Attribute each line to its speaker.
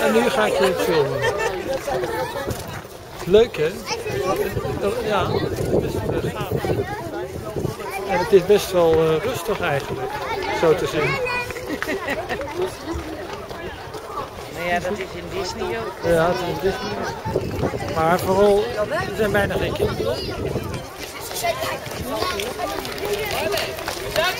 Speaker 1: En nu ga ik je het filmen. Leuk hè? Ja, best gaaf. En het is best wel rustig eigenlijk, zo te zien.
Speaker 2: Nee, ja, dat is in Disney ook.
Speaker 1: Ja, dat is in Disney. Maar vooral, er zijn bijna geen kinderen. Dank